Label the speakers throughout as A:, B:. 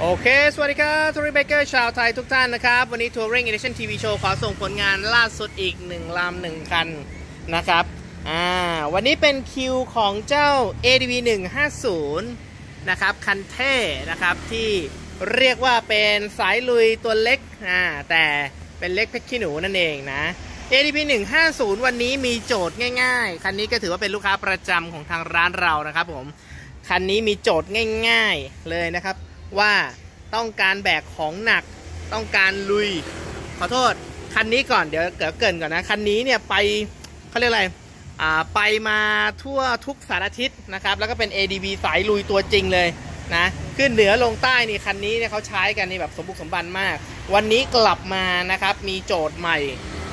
A: โอเค สวัสดีครับทัวริงเบเกอร์ชาวไทยทุกท่านนะครับ วันนี้ Touring Edition TV Show ขอส่งผลงานล่าสุดอีกหนึ่งลำหนึ่งคันนะครับ อ่า วันนี้เป็นคิวของเจ้า ADV 150นะครับ คันเท่นะครับ ที่เรียกว่าเป็นสายลุยตัวเล็ก อ่า แต่เป็นเล็กเพชรขี้หนูนั่นเองนะ ADV 150 วันนี้มีโจทย์ง่าย ๆ คันนี้ก็ถือว่าเป็นลูกค้าประจำของทางร้านเรานะครับผม คันนี้มีโจทย์ง่าย ๆ เลยนะครับ ว่าต้องการแบกของหนักต้องการลุย ขอโทษ คันนี้ก่อนเดี๋ยวเกิดเกินก่อนนะ คันนี้เนี่ยไปเขาเรียกอะไรอ่าไปมาทั่วทุกสารทิศนะครับ แล้วก็เป็น ADV สายลุยตัวจริงเลยนะขึ้นเหนือลงใต้นี่คันนี้เนี่ยเขาใช้กันนี่แบบสมบุกสมบันมาก วันนี้กลับมานะครับมีโจทย์ใหม่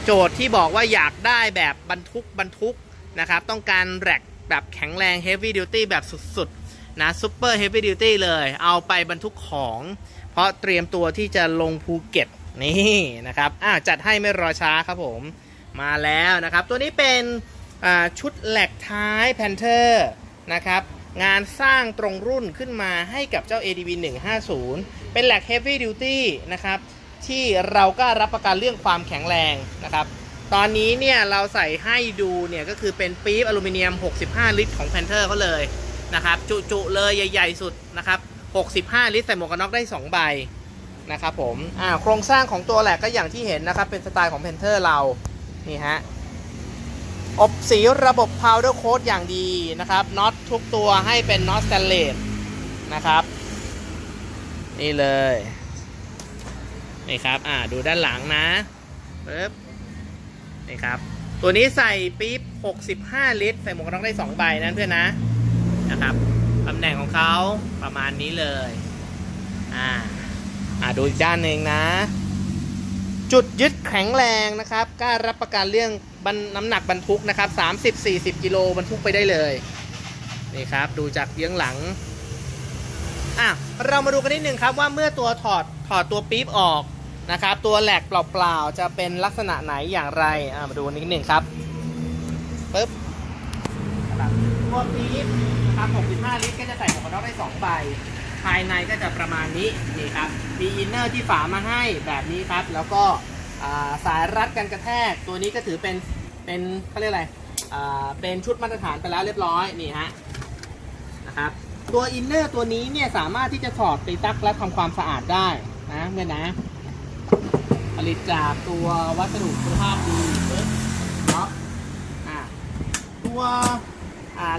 A: โจทย์ที่บอกว่าอยากได้แบบบรรทุกบรรทุกนะครับ ต้องการ rack แบบแข็งแรง Heavy Duty แบบสุดๆ นะ super heavy duty เลย เอาไปบรรทุกของ เพราะเตรียมตัวที่จะลงภูเก็ตนี่นะครับอ่าจัดให้ไม่รอช้าครับผมมาแล้วนะครับ ตัวนี้เป็นชุด rack ท้ายแพนเทอร์นะครับงานสร้างตรงรุ่นขึ้นมาให้กับเจ้า ADV 150 เป็น rack Heavy Duty นะครับ ที่เราก็รับประกันเรื่องความแข็งแรงนะครับ ตอนนี้เนี่ยเราใส่ให้ดูเนี่ยก็คือเป็นปี๊บอลูมิเนียม 65 ลิตรของ Panther เขาเลย นะครับ จุๆเลยใหญ่ๆสุดนะครับ 65 ลิตรใส่หมวกกันน็อกได้ 2 ใบนะครับผมอ่าโครงสร้างของตัวแหลกก็อย่างที่เห็นนะครับ เป็นสไตล์ของ Panther เรานี่ฮะอบสีระบบ powder coat อย่างดีนะครับน็อตทุกตัวให้เป็นน็อตสแตนเลสนะครับ นี่เลยนี่ครับอ่าดูด้านหลังนะปึ๊บนี่ครับ ตัวนี้ใส่ปี๊บ 65 ลิตร ใส่หมวกกันน็อกได้ 2 ใบนั้นเพื่อนนะ นะครับตำแหน่งของเขาประมาณนี้เลย อ่าอ่าดูอีกด้านหนึ่งนะ จุดยึดแข็งแรงนะครับกล้ารับประกันเรื่องบรรน้ำหนักบรรทุกนะครับ 30-40 กิโลบรรทุกไปได้เลยนี่ครับดูจากเยื้องหลังอะเรามาดูกันนิดนึงครับว่าเมื่อตัวถอดถอดตัวปี๊บออกนะครับ ตัว rack เปล่าๆจะเป็นลักษณะไหนอย่างไรอะมาดูนิดนึงครับปึ๊บ นะครับตัวปี๊บนะครับ65 ลิตรก็จะใส่หมวกกันน็อกได้2ใบ ภายในก็จะประมาณนี้นี่ครับ มี inner ที่ฝามาให้แบบนี้ครับ แล้วก็สายรัดกันกระแทก ตัวนี้ก็ถือเป็นเป็นเขาเรียกอะไรอ่าเป็นชุดมาตรฐานไปแล้วเรียบร้อยนี่ฮะนะครับตัวอินเนอร์ตัวนี้เนี่ยสามารถที่จะถอดไปซักและทำความสะอาดได้นะเพื่อนะ ผลิตจากตัววัสดุคุณภาพดีเนาะอ่าตัว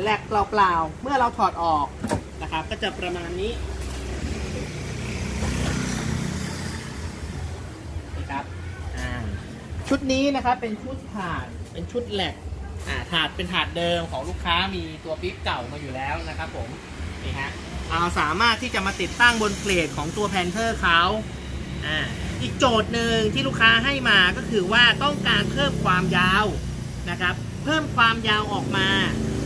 A: แหลกเปล่าๆเมื่อเราถอดออกนะครับ ก็จะประมาณนี้นะครับชุดนี้นะครับเป็นชุดถาดเป็นชุดแหลกถาดเป็นถาดเดิมของลูกค้ามีตัวปิ๊บเก่ามาอยู่แล้วนะครับผมนี่ฮะเราสามารถที่จะมาติดตั้งบนเพลทของตัวแพนเทอร์เขาอ่าอีกโจทย์หนึ่งที่ลูกค้าให้มาก็คือว่าต้องการเพิ่มความยาวนะครับ เพิ่มความยาวออกมา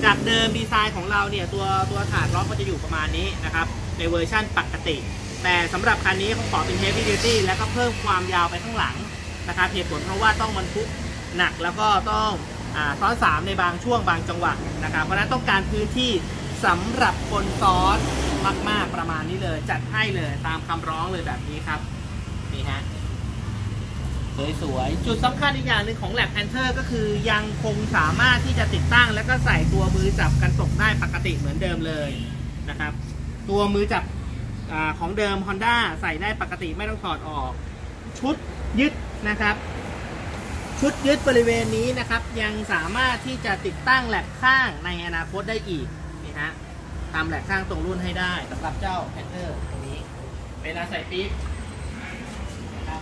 A: จากเดิมดีไซน์ของเราเนี่ยตัวตัวถาดล็อกก็จะอยู่ประมาณนี้นะครับในเวอร์ชั่นปกติ แต่สำหรับคันนี้เขาขอเป็น heavy duty แล้วก็เพิ่มความยาวไปข้างหลังนะครับเหตุผลเพราะว่าต้องบรรทุกหนักแล้วก็ต้องอซ้อนสามในบางช่วงบางจังหวะนะครับเพราะฉะนั้นต้องการพื้นที่สำหรับคนซ้อนมาก ๆ ประมาณนี้เลย จัดให้เลยตามคำร้องเลยแบบนี้ครับนี่ฮะ สวยๆ จุดสำคัญอีกอย่างหนึ่งของ Lab Panther ก็คือยังคงสามารถที่จะติดตั้ง แล้วก็ใส่ตัวมือจับกันตกได้ปกติเหมือนเดิมเลยนะครับ ตัวมือจับอของเดิม Honda ใส่ได้ปกติไม่ต้องถอดออก ชุดยึดนะครับ ชุดยึดบริเวณนี้นะครับ ยังสามารถที่จะติดตั้งแหลกข้างในอนาคตได้อีกนี่ฮะทำแหลกข้างตรงรุ่นให้ได้สำหรับเจ้า Panther ตรงนี้ เวลาใส่ปี๊บ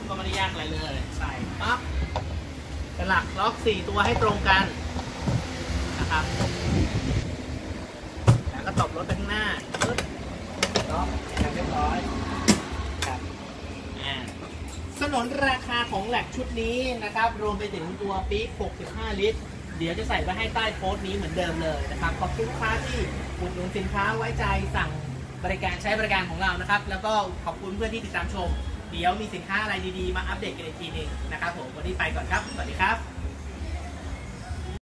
A: ก็ไม่ได้ยากอะไรเลย ใส่ปั๊บสลักล็อกสี่ตัวให้ตรงกันนะครับ แล้วก็ตบรถไปข้างหน้าปึ๊บล็อกอย่างเรียบร้อยครับอ่าสนนราคาของแหลกชุดนี้นะครับ รวมไปถึงตัวปี๊บ65 ลิตร เดี๋ยวจะใส่ไว้ให้ใต้โพสต์นี้เหมือนเดิมเลยนะครับ ขอบคุณลูกค้าที่อุดหนุนสินค้าไว้ใจสั่งบริการใช้บริการของเรานะครับ แล้วก็ขอบคุณเพื่อนที่ติดตามชม เดี๋ยวมีสินค้าอะไรดีๆ มาอัปเดตกันอีกทีหนึงนะครับผมวันนี้ไปก่อนครับ สวัสดีครับ